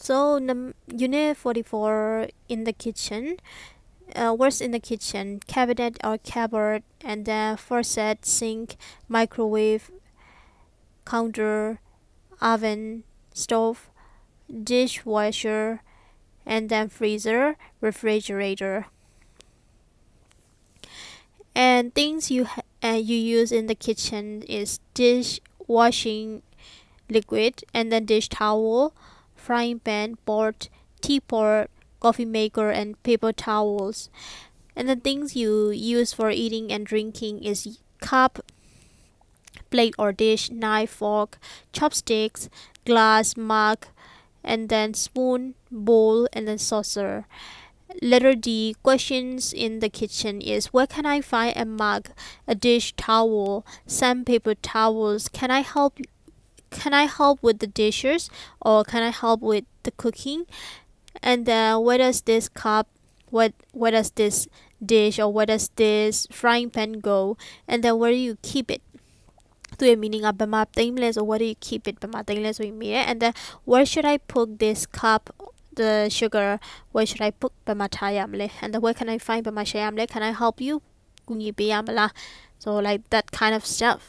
So num- unit 44 in the kitchen. Uh, what's in the kitchen? Cabinet or cupboard, and then faucet, sink, microwave, counter, oven, stove, dishwasher, and then freezer, refrigerator. And things you uh, you use in the kitchen is dish washing liquid, and then dish towel, frying pan, pot, teapot, coffee maker, and paper towels. And the things you use for eating and drinking is cup, plate or dish, knife, fork, chopsticks, glass, mug, and then spoon, bowl, and then saucer. Letter D questions in the kitchen is where can I find a mug, a dish towel, sandpaper towels? Can I help can I help with the dishes or can I help with the cooking? And then where does this cup what where does this dish or where does this frying pan go? And then where do you keep it? သူရဲ့ meaning ကဘယ်မှာသိမ်းမလဲဆို where do you keep it ဘယ်မှာသိမ်းလဲဆိုရင်မေးတယ် and then where should I put this cup the sugar where should I put ဘယ်မှာထားရမလဲ and then where can I find ဘယ်မှာ share ရမလဲ can I help you ကူညီပေးရမလား so like that kind of stuff